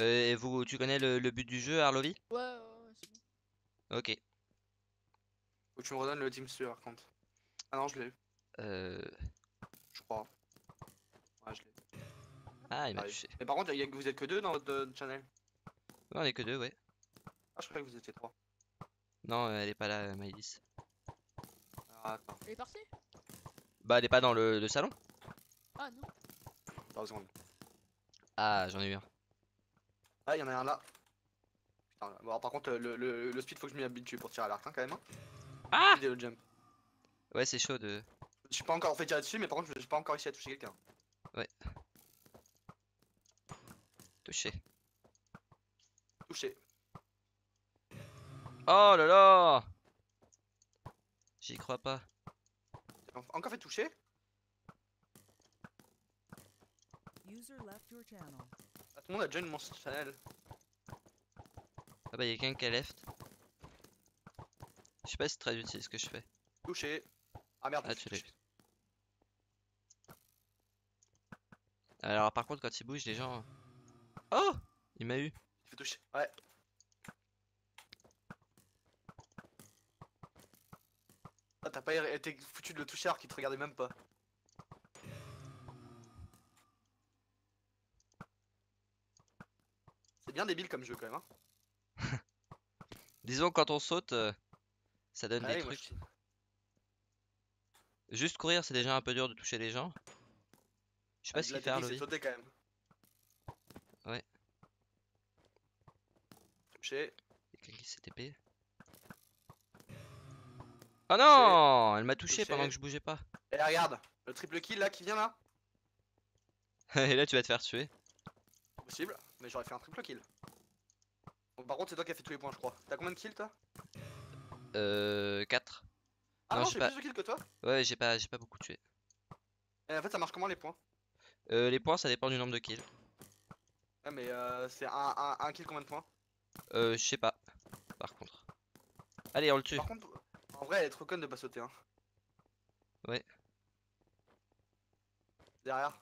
Euh, et vous, tu connais le, le but du jeu, Arlovi Ouais, ouais, ouais, c'est bon. Ok. Faut que tu me redonnes le team par contre. Ah non, je l'ai eu, Euh... je crois. Ouais, je l'ai. Ah, il m'a touché. Mais par contre, y a- vous êtes que deux dans votre euh, channel Ouais, on est que deux, ouais. Ah, je croyais que vous étiez trois. Non, euh, elle est pas là, euh, Maïlis. Ah, attends, Elle est partie? Bah, elle est pas dans le, le salon Ah non. deux secondes. Ah, j'en ai eu un. Ah, y'en a un là. Putain, bon, alors, par contre, le, le, le speed, faut que je m'y habitue pour tirer à l'arc hein, quand même. Hein. Ah Et le jump. Ouais, c'est chaud de... Je suis pas encore fait tirer dessus, mais par contre, j'ai pas encore réussi à toucher quelqu'un. toucher. Touché. Oh là là J'y crois pas. Encore fait toucher User left your channel. Tout le monde a join mon channel. Ah bah, y'a quelqu'un qui a left. Je sais pas si c'est très utile ce que je fais. Touché. Ah merde, Ah, tu l'as. Alors, par contre, quand il bouge, les gens... Oh Il m'a eu. Tu fais toucher. Ouais. Ah, t'as pas été foutu de le toucher alors qu'il te regardait même pas. Bien débile comme jeu quand même. Hein. Disons, quand on saute, euh, ça donne Ah des oui, moi, trucs. Juste courir, c'est déjà un peu dur de toucher les gens. Je sais pas Ah, ce qu'il fait c'est sauter quand même. Ouais. Touché. Quelqu'un qui s'est TP. Oh non Elle m'a touché Touché. pendant que je bougeais pas. Et regarde, le triple kill là qui vient là. Et là, tu vas te faire tuer. Possible, mais j'aurais fait un triple kill. Donc par contre c'est toi qui as fait tous les points je crois. T'as combien de kills toi Euh... 4. Ah Non, non, j'ai pas- plus de kills que toi Ouais, j'ai pas, j'ai pas beaucoup tué. Et en fait ça marche comment les points Euh, les points, ça dépend du nombre de kills. Ouais mais euh, c'est un, un, un kill combien de points Euh, je sais pas. Par contre. Allez, on le tue. Par contre, en vrai elle est trop conne de pas sauter hein. Ouais. Derrière.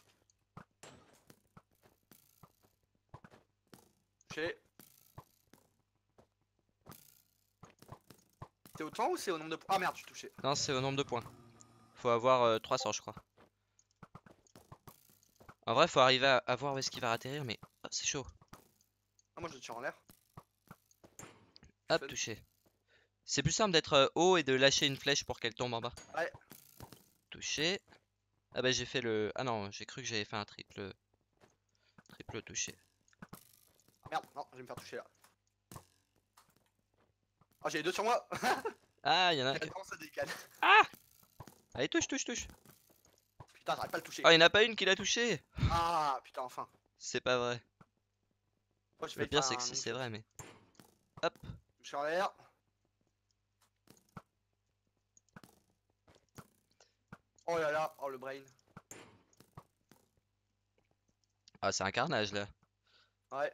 C'est au temps ou c'est au nombre de points? Ah merde, je suis touché. Non, c'est au nombre de points. Faut avoir euh, 300, je crois. En vrai, faut arriver à, à voir où est-ce qu'il va atterrir, mais oh, c'est chaud. Ah moi je le tire en l'air. Hop, touché. C'est plus simple d'être euh, haut et de lâcher une flèche pour qu'elle tombe en bas. Ouais. Touché. Ah bah j'ai fait le... Ah non, j'ai cru que j'avais fait un triple... Triple touché. Ah merde, non, je vais me faire toucher là. Ah j'ai les deux sur moi Ah, il y en a un ça décale. Allez, touche, touche, touche. Putain, j'arrive pas à le toucher. Oh, il n'y en a pas une qui l'a touché Ah putain, enfin. C'est pas vrai. Moi, je Le pire, c'est que si c'est vrai, mais... Hop. Je suis en l'air. Oh là là, oh le brain. Ah, c'est un carnage, là. Ouais.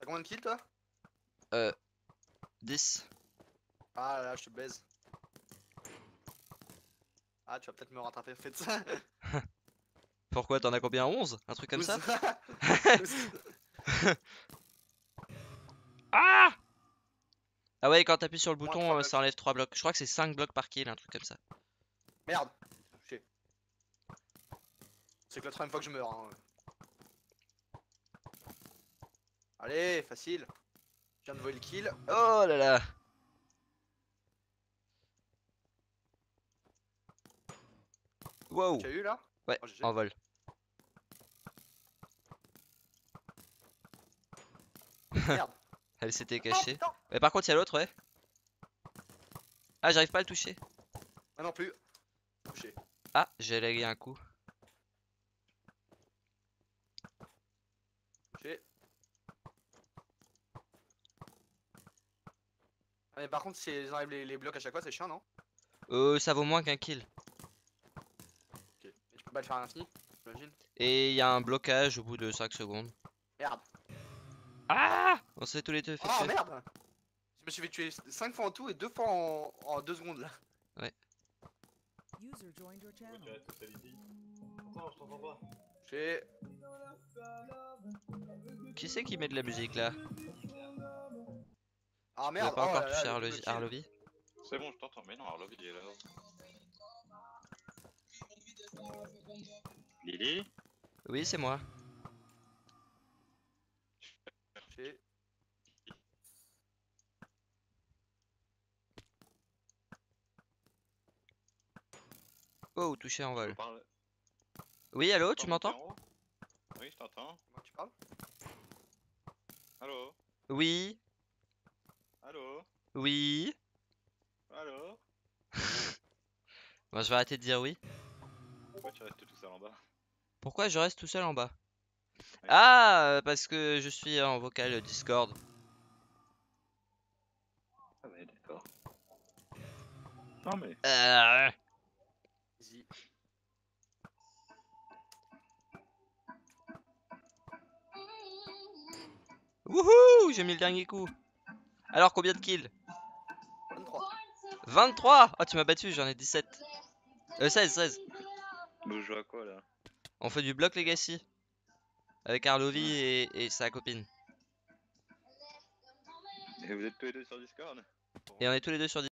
T'as combien de kills toi? 10. Ah là là, je te baise. Ah, tu vas peut-être me rattraper, faites ça. Pourquoi T'en as combien? 11 Un truc comme ça? Ah Ah ouais, quand t'appuies sur le Moins bouton, euh, ça enlève 3 blocs. Je crois que c'est 5 blocs par kill, un truc comme ça. Merde. C'est que la troisième fois que je meurs. hein. Allez, facile. Je viens de voler le kill. Oh là là Wow Tu as eu là? Ouais, Oh, en vol. Merde. Elle s'était Oh, cachée. Mais par contre, il y a l'autre, ouais. Ah, j'arrive pas à le toucher. Moi non plus. Touché. Ah, j'ai lagué un coup. Mais par contre, si ils enlèvent les, les blocs à chaque fois, c'est chiant, non Euh, ça vaut moins qu'un kill. Ok. Mais tu peux pas le faire à l'infini, j'imagine. Et il y a un blocage au bout de 5 secondes. Merde. Ah On s'est tous les deux fait Oh tuer. merde Je me suis fait tuer 5 fois en tout et 2 fois en 2 secondes là. User joined your channel. Attends, je t'entends pas. Qui c'est qui met de la musique là? Ah On merde, pas oh encore là touché Arlovi. Arlovi C'est bon, je t'entends. Mais non, Arlov, il est là. Lily Oui, c'est moi. Oh, touché en vol. parle. Oui, allô, tu m'entends Oui, je t'entends. Comment tu parles? Allô? Oui, oui. Allô Bon, je vais arrêter de dire oui. Pourquoi tu restes tout seul en bas? Pourquoi je reste tout seul en bas? Ouais. Ah, euh, parce que je suis en vocal Discord. Ah ouais, d'accord. Non mais. Euh. Wouhou, j'ai mis le dernier coup. Alors, combien de kills? 23. 23 Oh, tu m'as battu, j'en ai 17. Euh, 16, 16. Vous jouez à quoi là? On fait du bloc legacy. Avec Arlovi et, et sa copine. Et vous êtes tous les deux sur Discord? Et on est tous les deux sur